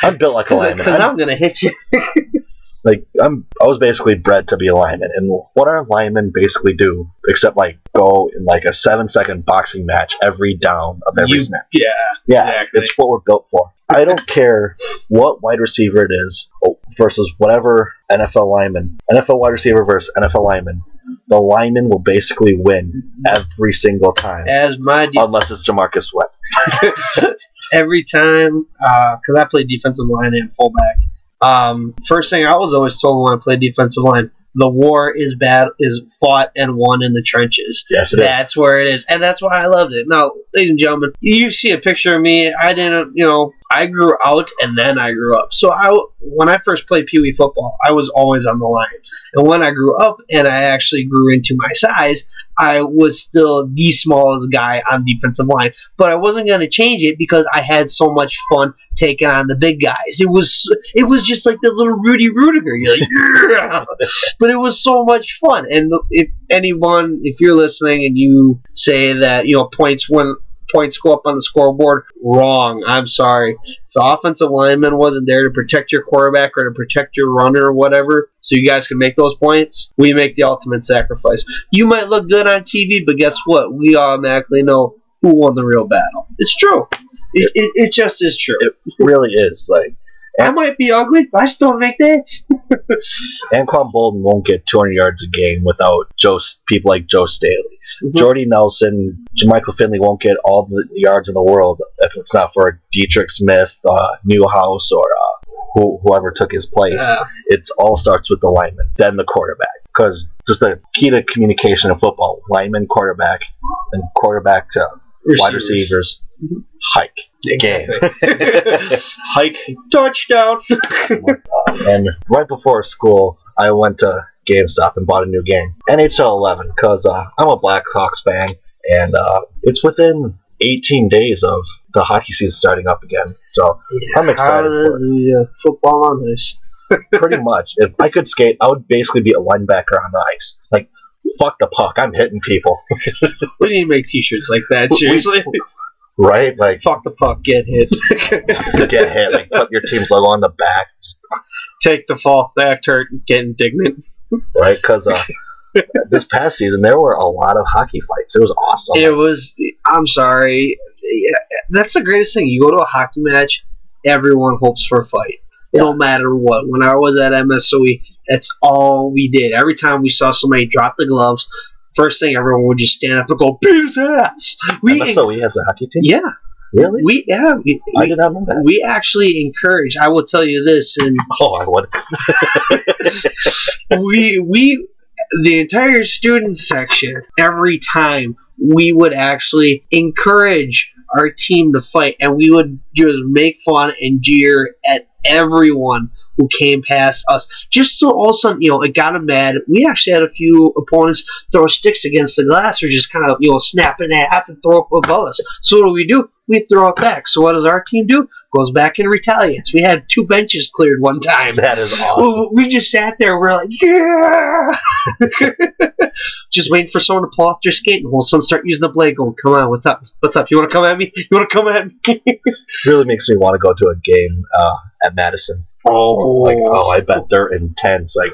I'm built like a lineman. Because I'm- I'm gonna hit you. like I'm I was basically bred to be a lineman and what our linemen basically do except like go in like a seven second boxing match every down of every You- snap. Yeah. Yeah, exactly. it's what we're built for. I don't care what wide receiver it is oh, versus whatever NFL lineman, NFL wide receiver versus NFL lineman. The lineman will basically win every single time, As my de- unless it's J'Marcus Webb. every time, uh, because I play defensive line and fullback. Um, first thing I was always told when I played defensive line, the war is bad is fought and won in the trenches. Yes, it is. That's where it is, and that's why I loved it. Now, ladies and gentlemen, you see a picture of me. I didn't, you know, I grew out and then I grew up. So I, when I first played Pee Wee football, I was always on the line. And when I grew up and I actually grew into my size, I was still the smallest guy on defensive line. But I wasn't going to change it because I had so much fun taking on the big guys. It was, it was just like the little Rudy Ruettiger. You're like, yeah! but it was so much fun. And if anyone, if you're listening and you say that you know points when points go up on the scoreboard. Wrong. I'm sorry. The offensive lineman wasn't there to protect your quarterback or to protect your runner or whatever, so you guys can make those points, we make the ultimate sacrifice. You might look good on TV, but guess what? We automatically know who won the real battle. It's true. It, it, it just is true. It really is. Like I might be ugly, but I still make that. Anquan Boldin won't get 200 yards a game without Joe people like Joe Staley. Mhm. Jordy Nelson, Jermichael Finley won't get all the yards in the world if it's not for Dietrich Smith, uh, Newhouse, or uh, who, whoever took his place. Yeah. It all starts with the lineman, then the quarterback. Because just the key to communication in football: lineman, quarterback, and quarterback to wide receivers. Mhm. Hike game. Hike touchdown. and right before school, I went to GameStop and bought a new game, NHL 11, because uh, I'm a Blackhawks fan, and uh, it's within 18 days of the hockey season starting up again. So I'm excited for it. Football on ice. pretty much, if I could skate, I would basically be a linebacker on the ice. Like, fuck the puck, I'm hitting people, We need to make t-shirts like that. Seriously. right? Like, Fuck the puck, get hit. get hit, like put your team's logo on the back, Take the fall, act hurt, get indignant. Right? Because uh, this past season there were a lot of hockey fights. It was awesome. It was. I'm sorry. That's the greatest thing. You go to a hockey match, everyone hopes for a fight. No matter what. When I was at MSOE, that's all we did. Every time we saw somebody drop the gloves, first thing everyone would just stand up and go, "Beat his ass." We, MSOE has a hockey team. yeah, Really? we, yeah, we, I did not know that. we actually encourage. I will tell you this, and Oh, I would. we we the entire student section every time we would actually encourage our team to fight and we would just make fun and jeer at everyone who came past us just so all of a sudden you know it got them mad we actually had a few opponents throw sticks against the glass or just kind of you know snap in half and throw up above us so what do we do we throw it back so what does our team do goes back and retaliates we had two benches cleared one time That is awesome. well, we just sat there. We're like, yeah, just waiting for someone to pull off their skate and someone start using the blade. Going, come on, what's up? What's up? You want to come at me? You want to come at me? really makes me want to go to a game uh, at Madison. Oh, Like, oh, I bet they're intense. Like,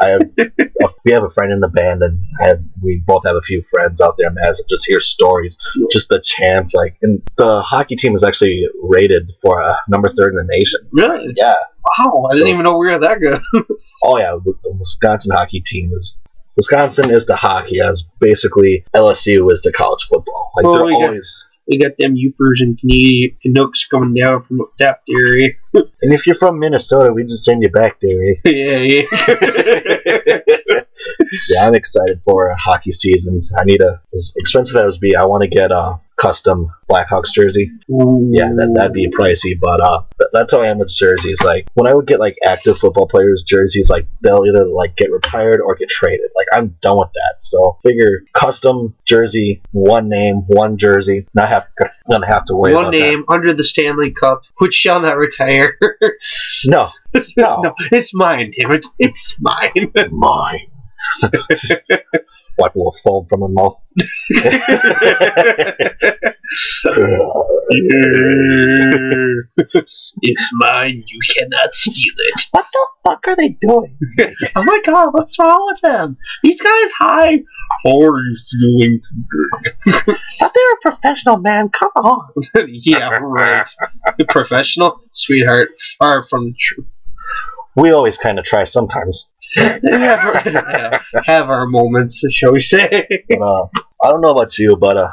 I have, we have a friend in the band, and have, we both have a few friends out there in Madison. Just hear stories, just the chants. Like, and the hockey team is actually rated for uh, number third in the nation. really? Yeah. Wow, I didn't even know we were that good. Oh yeah, the Wisconsin hockey team is. Wisconsin is to hockey as basically LSU is to college football. Like Oh, they're always. We got them Yoopers and Canucks coming down from up that area. And if you're from Minnesota, we just send you back there. eh? yeah, yeah. yeah, I'm excited for uh, hockey seasons. I need a as expensive as it be. I want to get a custom Blackhawks jersey. Yeah, that that'd be pricey, but uh, th- that's how I am with jerseys. Like when I would get like active football players jerseys, like they'll either like get retired or get traded. Like I'm done with that. So figure custom jersey, one name, one jersey. Not have gonna have to worry One name under the Stanley Cup, which shall not retire. No, no, no, it's mine, damn it. It's mine. mine. Wipe a little foam from my mouth. it's mine. You cannot steal it. what the fuck are they doing? Oh my god, what's wrong with them? These guys hide. How are you doing But they're a professional man. Come on. yeah, right. Professional, sweetheart, far from the truth. We always kind of try sometimes. Have, our, have our moments, shall we say? But, uh, I don't know about you, but uh,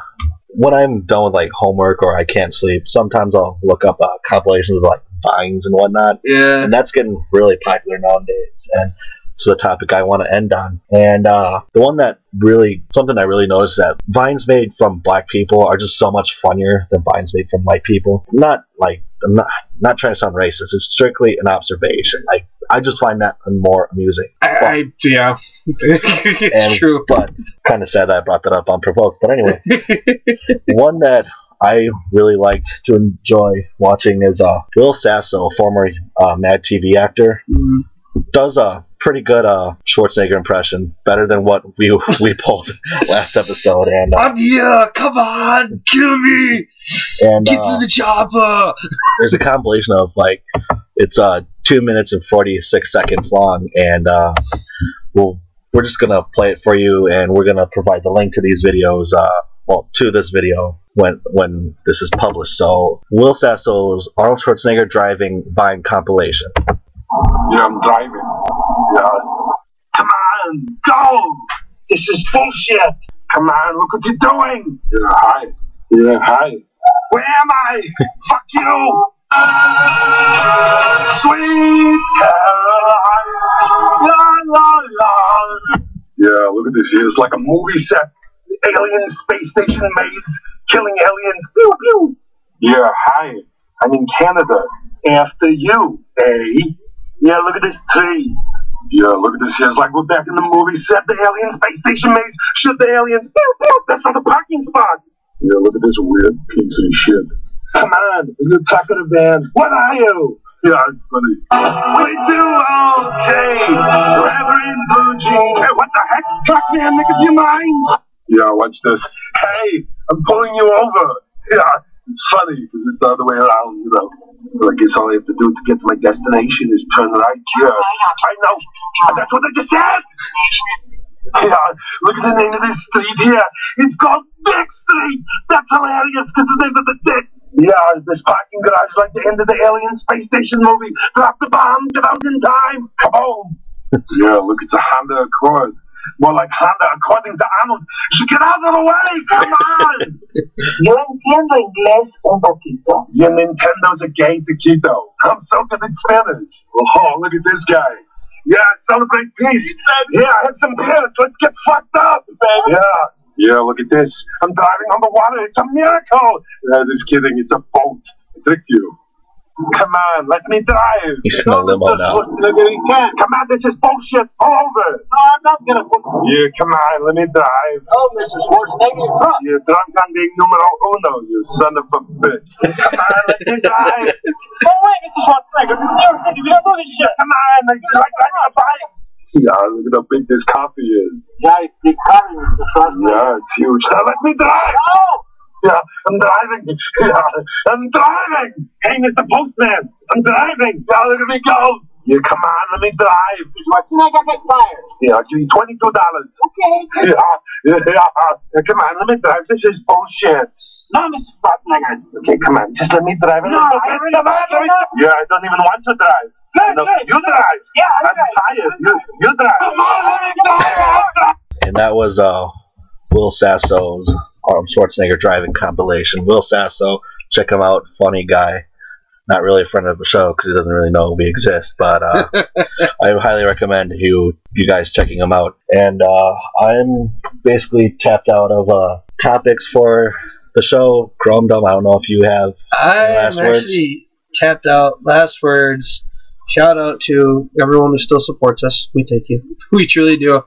when I'm done with like homework or I can't sleep, sometimes I'll look up uh, compilations of like vines and whatnot, yeah. and that's getting really popular nowadays. And it's the topic I want to end on. And uh, the one that really something I really noticed that vines made from black people are just so much funnier than vines made from white people. Not like I'm not not trying to sound racist. It's strictly an observation. Like I just find that more amusing. I, I yeah. it's And- true. But kind of sad I brought that up unprovoked. But anyway. One that I really liked to enjoy watching is uh, Will Sasso, former uh, Mad TV actor, Mm, does uh, pretty good uh, Schwarzenegger impression, better than what we we pulled last episode. And uh, I'm here. Come on, kill me. and Get uh, to the chopper. there's a compilation of like it's uh two minutes and 46 seconds long and uh we'll we're just gonna play it for you and we're gonna provide the link to these videos uh well to this video when when this is published so will sasso's arnold schwarzenegger driving vine compilation Yeah, I'm driving. Come on, go! This is bullshit! Come on, look what you're doing! Yeah, hi. Yeah, hi. Where am I? Fuck you! Sweet Caroline! La la la! Yeah, look at this here. It's like a movie set. Alien space station maze, killing aliens. Pew pew! Yeah, hi. I'm in Canada. After you, eh? Yeah, look at this tree. Yeah, look at this here. It's like we're back in the movie set. The alien space station maze. Shoot the aliens. Pew, pew. That's not the parking spot. Yeah, look at this weird piece of shit. Come on, top of the van. What are you? Yeah, it's funny. We do okay. Reverend Blue Jeans. Hey, what the heck? Truck man, make up your mind. Yeah, watch this. Hey, I'm pulling you over. Yeah, it's funny because it's the other way around, you know. Well, I guess all I have to do to get to my destination is turn right here. I know. That's what I just said. Yeah, look at the name of this street here. It's called Dick Street. That's hilarious because the name of the dick. Yeah, this parking garage like the end of the Alien Space Station movie. Drop the bomb, get out in time. Come on. yeah, look, it's a Honda Accord. More like Honda according to Arnold. So get out of the way. Come on. Yo entiendo inglés un poquito. Your Nintendo's a gay taquito. I'm so good at Spanish. Oh, look at this guy. Yeah, celebrate peace. Yeah, have some beers. Let's get fucked up. Yeah. Yeah, look at this. I'm diving on the water. It's a miracle. Yeah, just kidding. It's a boat. I tricked you. Come on, let me drive. He's in a limo now. Come on, this is bullshit. Pull over. No, I'm not gonna put Yeah, come on, let me drive. Oh, Mrs. Schwarzenegger, you're drunk. You're drunk on being numero uno, you son of a bitch. Come on, let me drive. Oh, wait, Mrs. Schwarzenegger, you're thinking we don't do this shit. Come on, like, like, like a bike. Yeah, look at how big this coffee is. Yeah, it's big coffee, Mr. Schwarzenegger. Yeah, it's huge. Now let me drive. Oh! Yeah, I'm driving. Yeah, I'm driving. Hey, Mr. Postman, I'm driving. Yeah, look at me go. Yeah, come on, let me drive. Mr. Schwarzenegger, get fired. Yeah, I'll give you twenty-two dollars. Okay. Yeah, yeah, yeah. yeah, Come on, let me drive. This is bullshit. No, Mr. Schwarzenegger. Okay, come on, just let me drive. No, I already Come on, drive let me- Yeah, I don't even want to drive. Good, No, good. you drive. Yeah, I'm okay. tired. You, you drive. Come on, let me drive. and that was uh will sasso's arnold schwarzenegger driving compilation will sasso check him out funny guy not really a friend of the show because he doesn't really know we exist but uh I highly recommend you you guys checking him out. And uh, I'm basically tapped out of uh, topics for the show. Chrome Dome, I don't know if you have. Last words? actually tapped out. Last words. Shout out to everyone who still supports us. We thank you. We truly do.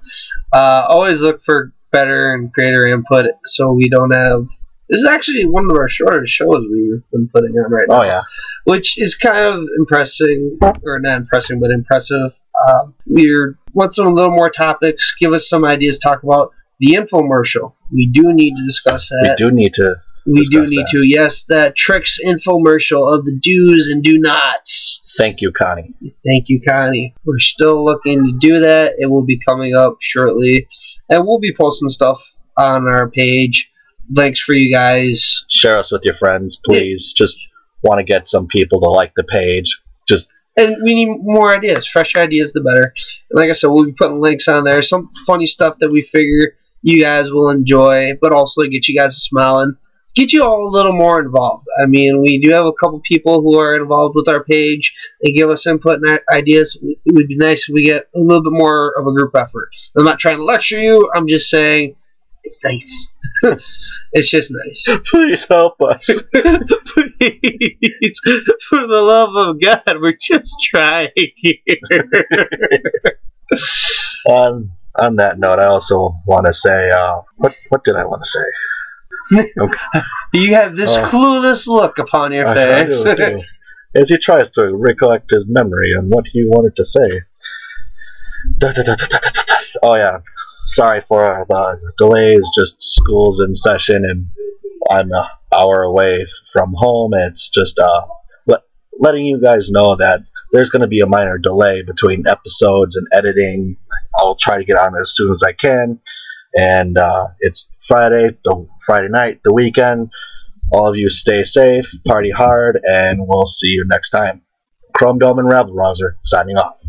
Uh, always look for better and greater input so we don't have. This is actually one of our shortest shows we've been putting on right now Oh yeah, which is kind of impressing, or not impressing, but impressive. Um, we're want some a little more topics. Give us some ideas. Talk about the infomercial. We do need to discuss that. we do need to. We do need that. to. Yes, that tricks infomercial of the do's and do nots. Thank you, Connie. Thank you, Connie. We're still looking to do that. It will be coming up shortly, and we'll be posting stuff on our page. Links for you guys. Share us with your friends, please. Just want to get some people to like the page. Just And we need more ideas. Fresh ideas, the better. And like I said, we'll be putting links on there. Some funny stuff that we figure you guys will enjoy, but also get you guys smiling. Get you all a little more involved. I mean, we do have a couple people who are involved with our page. They give us input and ideas. It would be nice if we get a little bit more of a group effort. I'm not trying to lecture you. I'm just saying it's nice. it's just nice. please help us. Please, for the love of God, we're just trying here. on on that note, I also want to say uh, what what did I want to say? you have this Oh. clueless look upon your I- I face. do. As he tries to recollect his memory and what he wanted to say. Oh yeah, sorry for the delays. Just school's in session, and I'm an hour away from home. And it's just uh, let, letting you guys know that there's going to be a minor delay between episodes and editing. I'll try to get on as soon as I can. And uh, it's Friday, the Friday night, the weekend. All of you stay safe, party hard, and we'll see you next time. Chrome Dome and Rabble Rouser signing off.